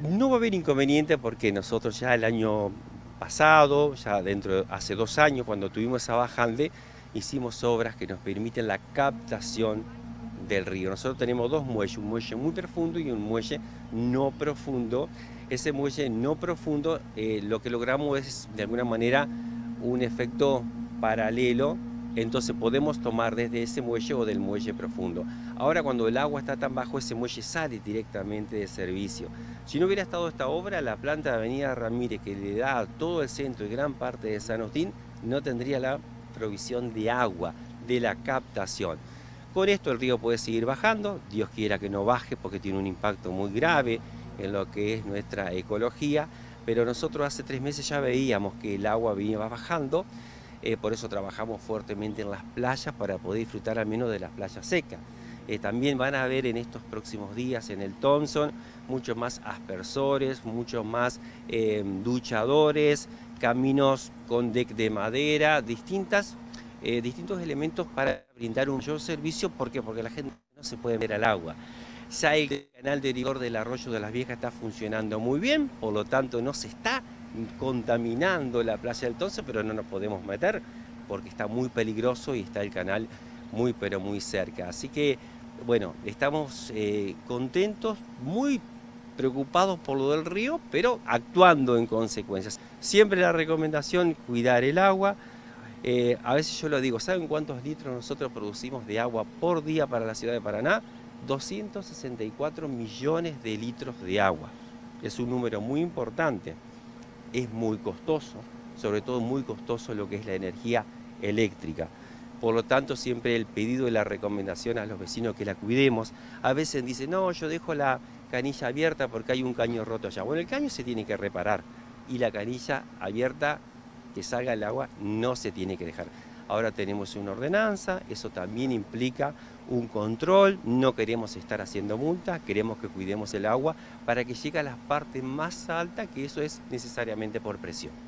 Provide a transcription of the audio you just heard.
No va a haber inconveniente porque nosotros ya el año pasado, ya dentro, hace dos años, cuando tuvimos esa bajante, hicimos obras que nos permiten la captación del río. Nosotros tenemos dos muelles, un muelle muy profundo y un muelle no profundo. Ese muelle no profundo eh, lo que logramos es de alguna manera un efecto paralelo, entonces podemos tomar desde ese muelle o del muelle profundo. Ahora cuando el agua está tan bajo, ese muelle sale directamente de servicio. Si no hubiera estado esta obra, la planta de Avenida Ramírez, que le da todo el centro y gran parte de San Agustín, no tendría la provisión de agua, de la captación. Con esto el río puede seguir bajando, Dios quiera que no baje porque tiene un impacto muy grave en lo que es nuestra ecología, pero nosotros hace tres meses ya veíamos que el agua venía bajando, eh, por eso trabajamos fuertemente en las playas para poder disfrutar al menos de las playas secas. Eh, también van a ver en estos próximos días en el Thompson muchos más aspersores, muchos más eh, duchadores, caminos con deck de madera, distintas distintos elementos para brindar un mayor servicio. ¿Por qué? Porque la gente no se puede ver al agua. Ya el canal de rigor del arroyo de las Viejas está funcionando muy bien, por lo tanto no se está contaminando la playa del Tonce, pero no nos podemos meter porque está muy peligroso y está el canal muy pero muy cerca. Así que, bueno, estamos eh, contentos, muy preocupados por lo del río, pero actuando en consecuencias. Siempre la recomendación, cuidar el agua, eh, a veces yo lo digo, ¿saben cuántos litros nosotros producimos de agua por día para la ciudad de Paraná? 264 millones de litros de agua. Es un número muy importante, es muy costoso, sobre todo muy costoso lo que es la energía eléctrica. Por lo tanto, siempre el pedido y la recomendación a los vecinos que la cuidemos. A veces dicen, no, yo dejo la canilla abierta porque hay un caño roto allá. Bueno, el caño se tiene que reparar y la canilla abierta que salga el agua no se tiene que dejar. Ahora tenemos una ordenanza, eso también implica un control, no queremos estar haciendo multas, queremos que cuidemos el agua para que llegue a la parte más alta, que eso es necesariamente por presión.